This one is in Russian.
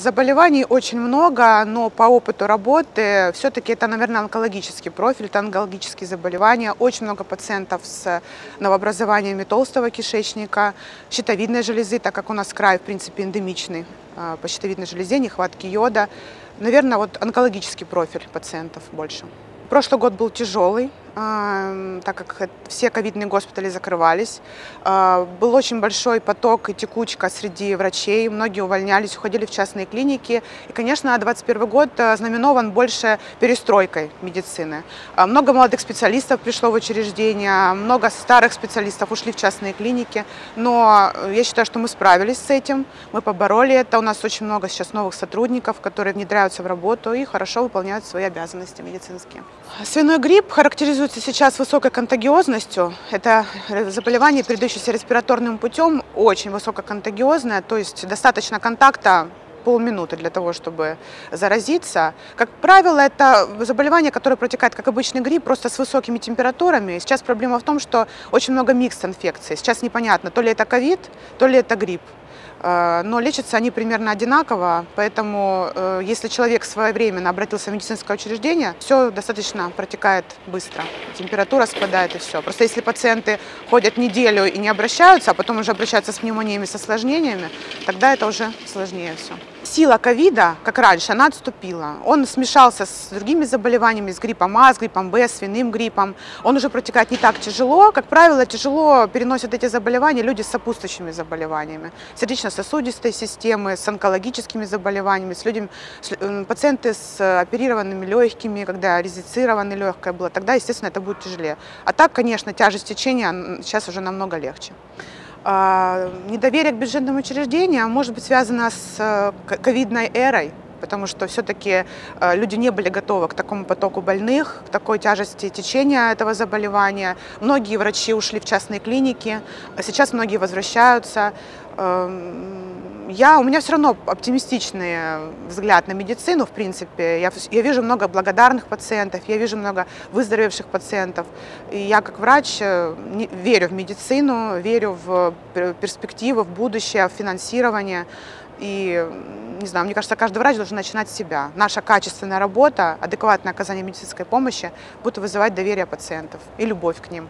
Заболеваний очень много, но по опыту работы все-таки это, наверное, онкологический профиль, это онкологические заболевания. Очень много пациентов с новообразованиями толстого кишечника, щитовидной железы, так как у нас край, в принципе, эндемичный а, по щитовидной железе, нехватки йода. Наверное, вот онкологический профиль пациентов больше. Прошлый год был тяжелый, так как все ковидные госпитали закрывались. А, был очень большой поток и текучка среди врачей, многие увольнялись, уходили в частные клиники. И, конечно, 2021 год э, знаменован больше перестройкой медицины. А, много молодых специалистов пришло в учреждения, много старых специалистов ушли в частные клиники. Но э, я считаю, что мы справились с этим, мы побороли это. У нас очень много сейчас новых сотрудников, которые внедряются в работу и хорошо выполняют свои обязанности медицинские. Свиной грипп характеризуется характеризуется сейчас высокой контагиозностью. Это заболевание, передающееся респираторным путем, очень высококонтагиозное, то есть достаточно контакта полминуты для того, чтобы заразиться. Как правило, это заболевание, которое протекает как обычный грипп, просто с высокими температурами. Сейчас проблема в том, что очень много микс инфекций. Сейчас непонятно, то ли это ковид, то ли это грипп. Э, но лечатся они примерно одинаково, поэтому э, если человек своевременно обратился в медицинское учреждение, все достаточно протекает быстро, температура спадает и все. Просто если пациенты ходят неделю и не обращаются, а потом уже обращаются с пневмониями, с осложнениями, тогда это уже сложнее все. Сила ковида, как раньше, она отступила. Он смешался с другими заболеваниями, с гриппом А, с гриппом Б, с свиным гриппом. Он уже протекает не так тяжело. Как правило, тяжело переносят эти заболевания люди с сопутствующими заболеваниями. Сердечно-сосудистой системы, с онкологическими заболеваниями, с людьми, с, э, пациенты с оперированными легкими, когда резицировано легкое было, тогда, естественно, это будет тяжелее. А так, конечно, тяжесть течения сейчас уже намного легче. А, недоверие к бюджетным учреждениям может быть связано с э, ковидной эрой, потому что все-таки э, люди не были готовы к такому потоку больных, к такой тяжести течения этого заболевания. Многие врачи ушли в частные клиники, а сейчас многие возвращаются. Эм, я, у меня все равно оптимистичный взгляд на медицину, в принципе. Я, я вижу много благодарных пациентов, я вижу много выздоровевших пациентов. И я как врач э, не, верю в медицину, верю в перспективы, в будущее, в финансирование. И, не знаю, мне кажется, каждый врач должен начинать с себя. Наша качественная работа, адекватное оказание медицинской помощи будет вызывать доверие пациентов и любовь к ним.